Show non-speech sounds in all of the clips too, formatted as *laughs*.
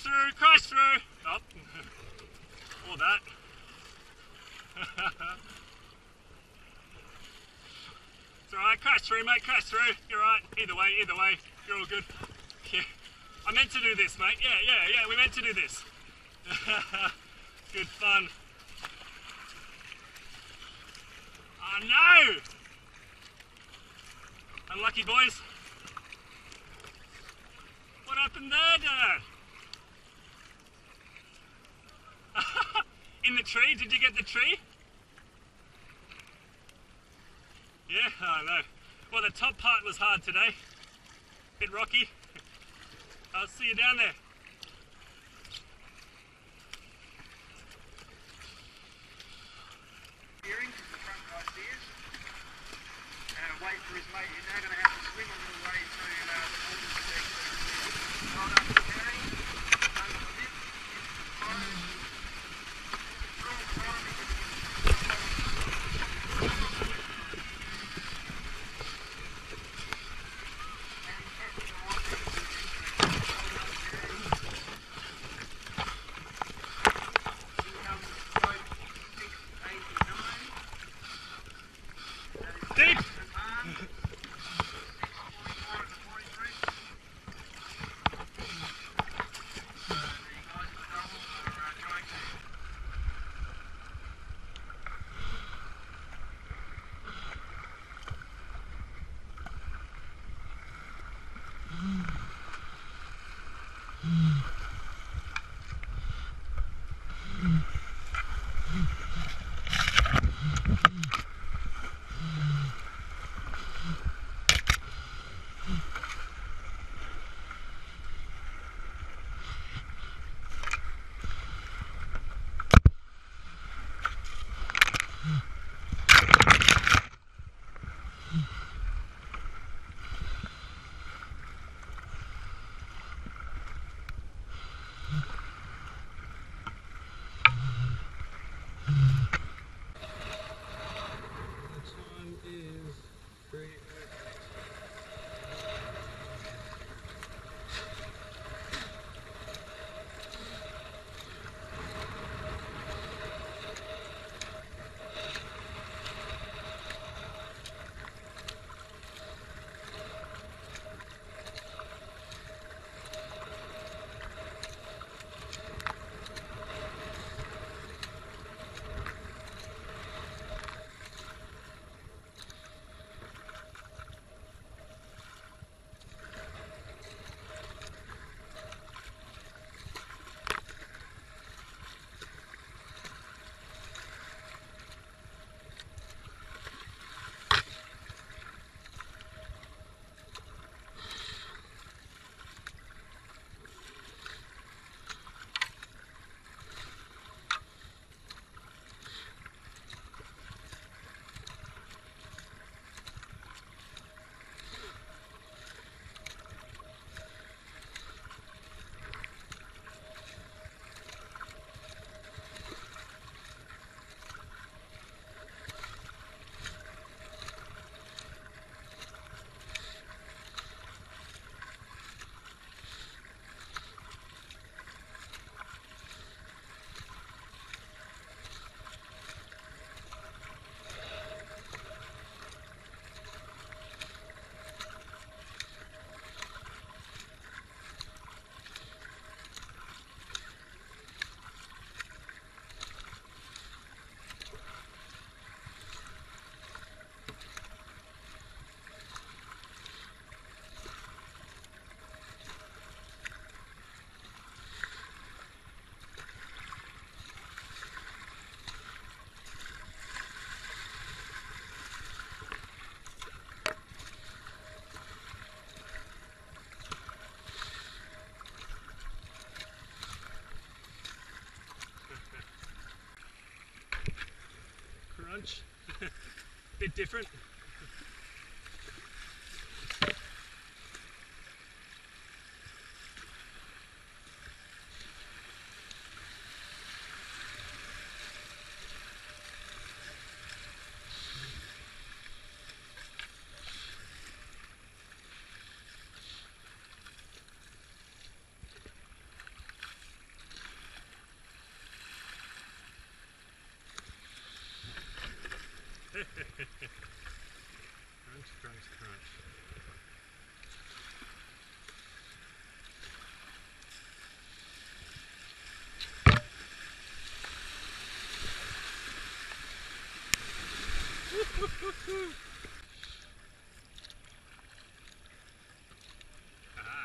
crash through, crash through. Oh. Or that. *laughs* it's alright, crash eh, through, mate, crash eh? through. You're right. Either way, either way, you're all good. Yeah. I meant to do this, mate. Yeah, yeah, yeah, we meant to do this. *laughs* good fun. Oh no! Unlucky boys. What happened there, Dad? In the tree? Did you get the tree? Yeah, I know. Well, the top part was hard today. Bit rocky. I'll see you down there. Bit different. Ah,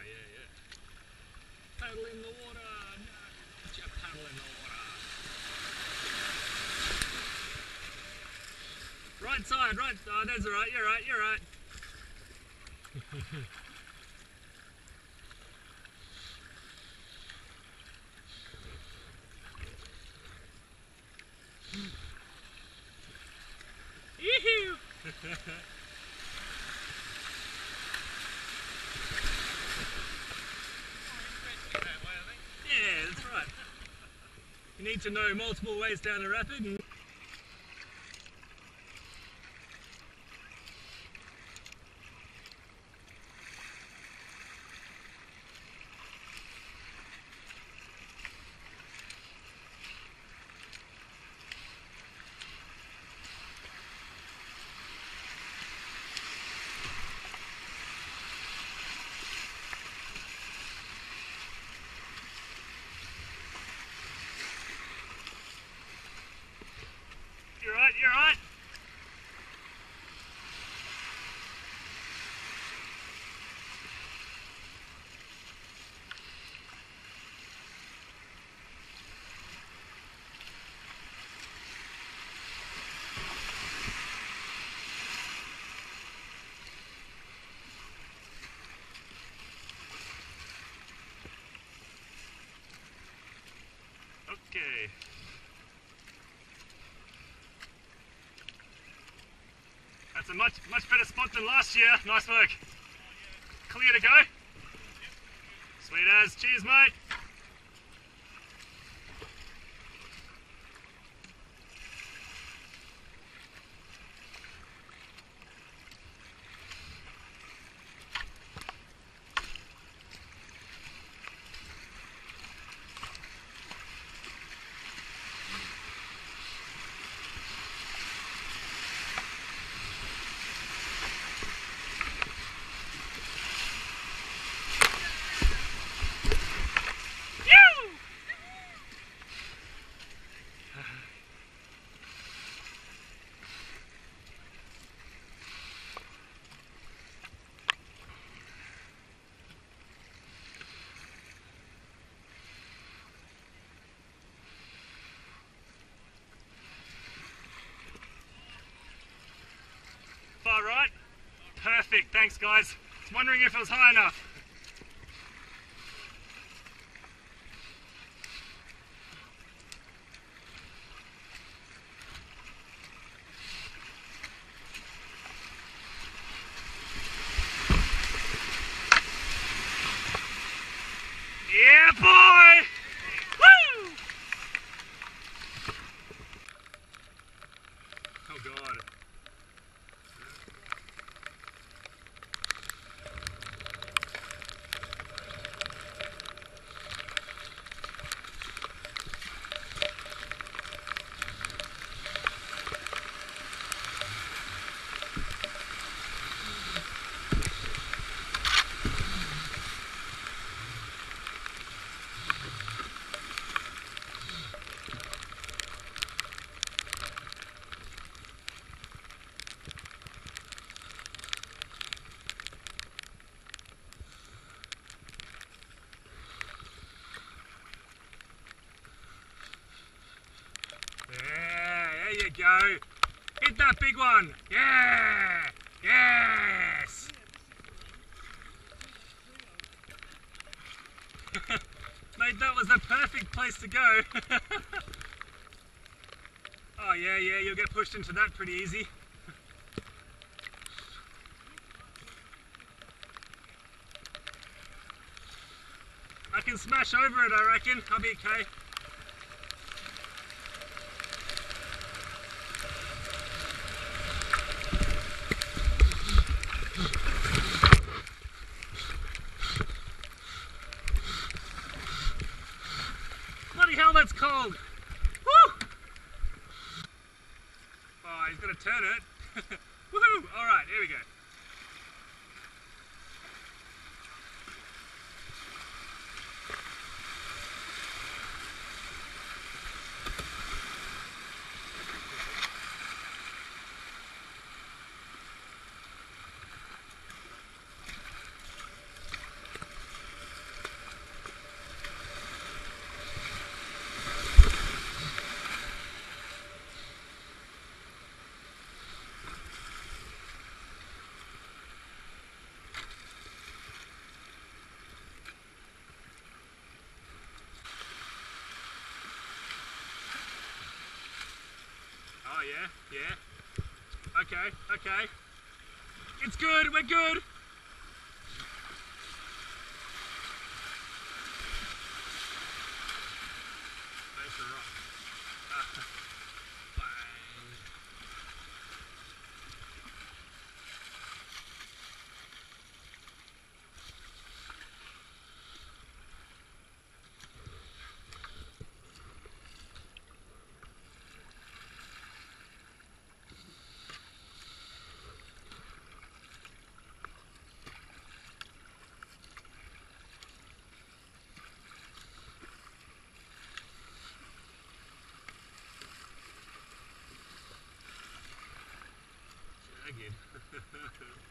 yeah, yeah. Paddle in the. Right side, right side. That's all right. You're right. You're right. Yeah, that's right. You need to know multiple ways down a rapid. And You're right, you're right. Okay. That's a much much better spot than last year. Nice work. Clear to go. Sweet as. Cheers, mate. Perfect. Thanks, guys. I was wondering if it was high enough. Yeah, boy! Woo! Oh, God. Yeah, there you go. Hit that big one. Yeah. Yes. *laughs* Mate, that was the perfect place to go. *laughs* oh yeah, yeah, you'll get pushed into that pretty easy. *laughs* I can smash over it, I reckon. I'll be okay. Bloody hell, that's cold! Woo! Oh he's got to turn *laughs* it. Woohoo! All right, here we go. Oh yeah. Okay, okay. It's good, we're good. to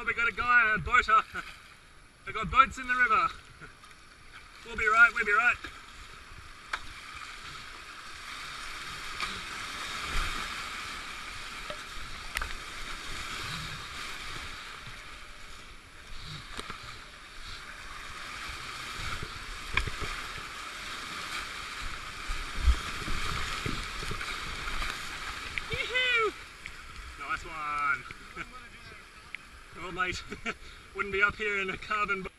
Oh, we got a guy, a boater. They *laughs* got boats in the river. We'll be right, we'll be right. Yee-hoo! Nice one. Well, mate, *laughs* wouldn't be up here in a carbon. bo-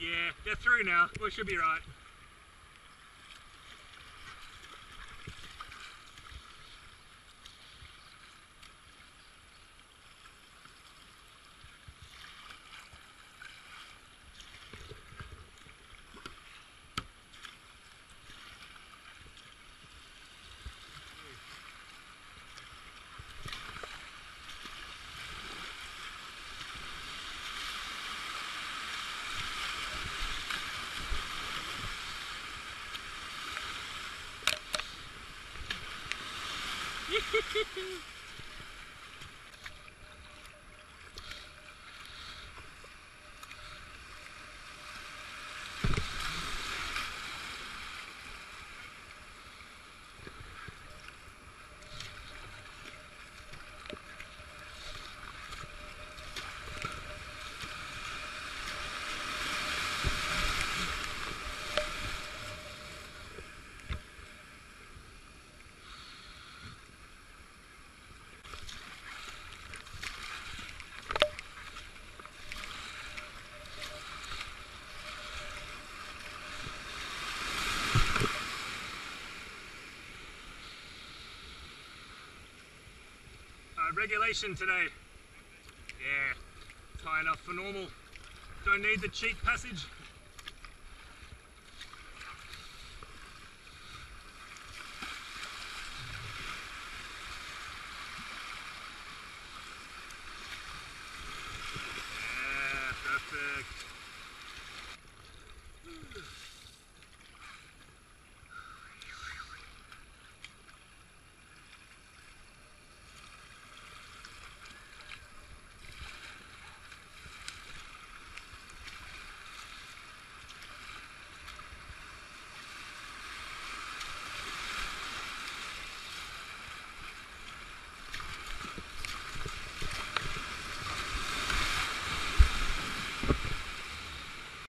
Yeah, they're through now. We should be right. Hehehehe *laughs* Uh, regulation today. Yeah, high enough for normal. Don't need the cheek passage.